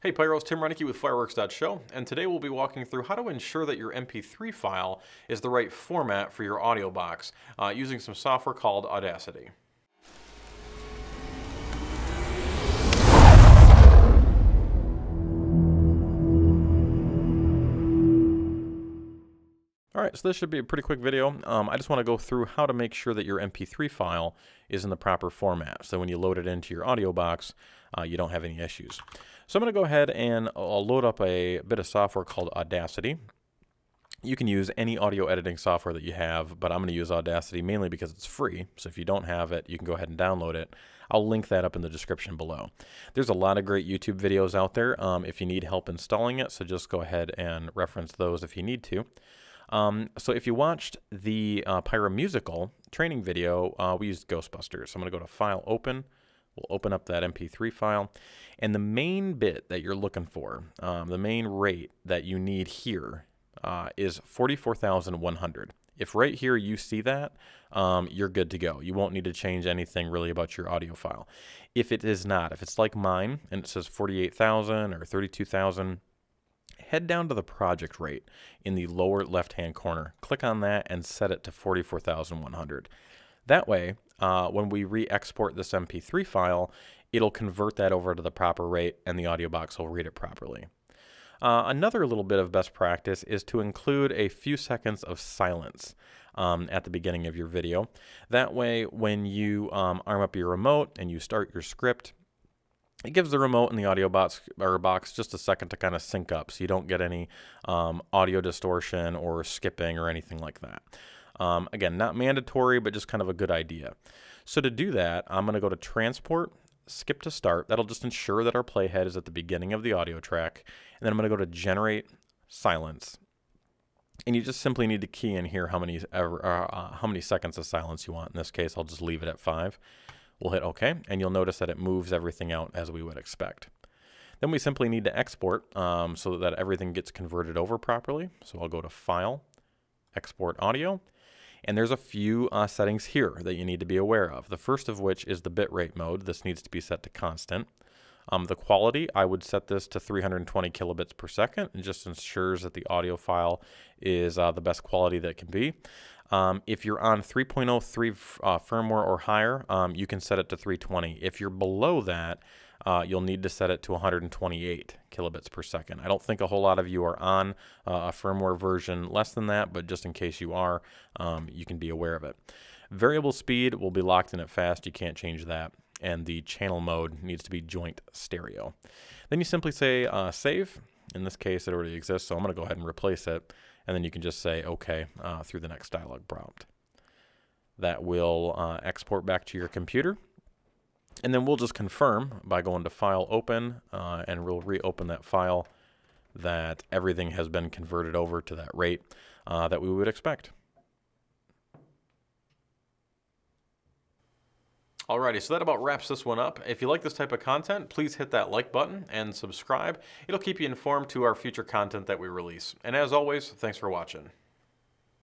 Hey Pyros, Tim Reinecke with Fireworks.show, and today we'll be walking through how to ensure that your MP3 file is the right format for your audio box uh, using some software called Audacity. Alright, so this should be a pretty quick video. Um, I just want to go through how to make sure that your MP3 file is in the proper format. So when you load it into your audio box, uh, you don't have any issues. So I'm going to go ahead and I'll load up a bit of software called Audacity. You can use any audio editing software that you have, but I'm going to use Audacity mainly because it's free. So if you don't have it, you can go ahead and download it. I'll link that up in the description below. There's a lot of great YouTube videos out there um, if you need help installing it, so just go ahead and reference those if you need to. Um, so if you watched the uh, Musical training video, uh, we used Ghostbusters. So I'm going to go to File, Open, We'll open up that MP3 file. And the main bit that you're looking for, um, the main rate that you need here uh, is 44,100. If right here you see that, um, you're good to go. You won't need to change anything really about your audio file. If it is not, if it's like mine and it says 48,000 or 32,000, head down to the project rate in the lower left hand corner. Click on that and set it to 44,100. That way, uh, when we re-export this MP3 file, it'll convert that over to the proper rate and the audio box will read it properly. Uh, another little bit of best practice is to include a few seconds of silence um, at the beginning of your video. That way, when you um, arm up your remote and you start your script, it gives the remote and the audio box or box just a second to kind of sync up so you don't get any um, audio distortion or skipping or anything like that. Um, again, not mandatory, but just kind of a good idea. So to do that, I'm going to go to Transport, skip to Start. That'll just ensure that our playhead is at the beginning of the audio track. And then I'm going to go to Generate Silence. And you just simply need to key in here how many, uh, uh, how many seconds of silence you want. In this case, I'll just leave it at 5. We'll hit OK, and you'll notice that it moves everything out as we would expect. Then we simply need to export um, so that everything gets converted over properly. So I'll go to File, Export Audio, and there's a few uh, settings here that you need to be aware of. The first of which is the bitrate mode. This needs to be set to constant. Um, the quality, I would set this to 320 kilobits per second. It just ensures that the audio file is uh, the best quality that can be. Um, if you're on 3.03 uh, firmware or higher, um, you can set it to 320. If you're below that, uh, you'll need to set it to 128 kilobits per second. I don't think a whole lot of you are on uh, a firmware version less than that, but just in case you are, um, you can be aware of it. Variable speed will be locked in at fast. You can't change that. And the channel mode needs to be joint stereo. Then you simply say uh, save. In this case, it already exists, so I'm going to go ahead and replace it. And then you can just say OK uh, through the next dialog prompt. That will uh, export back to your computer. And then we'll just confirm by going to File Open, uh, and we'll reopen that file that everything has been converted over to that rate uh, that we would expect. Alrighty, so that about wraps this one up. If you like this type of content, please hit that like button and subscribe. It'll keep you informed to our future content that we release. And as always, thanks for watching.